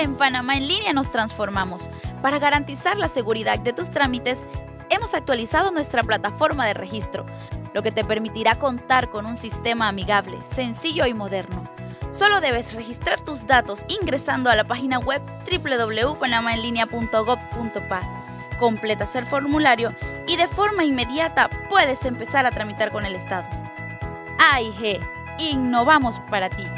En Panamá en línea nos transformamos. Para garantizar la seguridad de tus trámites, hemos actualizado nuestra plataforma de registro, lo que te permitirá contar con un sistema amigable, sencillo y moderno. Solo debes registrar tus datos ingresando a la página web www.panamaenlinea.gov.pa. Completas el formulario y de forma inmediata puedes empezar a tramitar con el Estado. AIG, innovamos para ti.